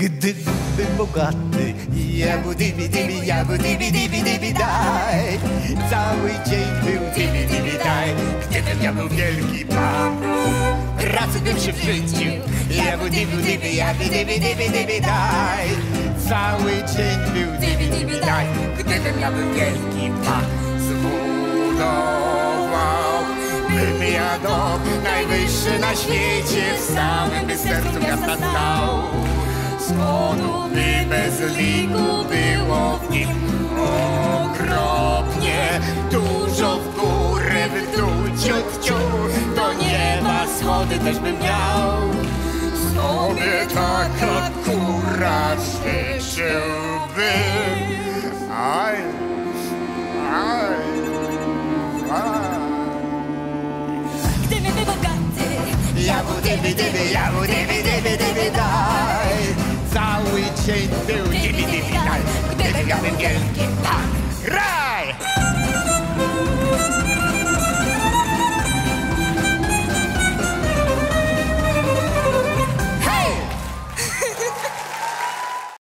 Gdybym bogaty, jabu dibi dibi, jabu dibi dibi dibi daj. Cały dzień był dibi dibi daj. Gdybym ja był wielki pan, raz bym się wrzucił. Jabu dibi dibi, jabu dibi dibi dibi daj. Cały dzień był dibi dibi daj. Gdybym ja był wielki pan, zbudował bym ja dom najwyższy na świecie, w samym sercu miasta stał. Schodu by bez liku było w nim okropnie, dużo w górę, w dół, ciut, ciut, do nieba schody też bym miał. Sobie tak akurat życzyłbym. Aj, aj, aj. Gdybym był bogaty, Jabu dyby dyby, jabu dyby dyby dyby daj Cały dzień był dyby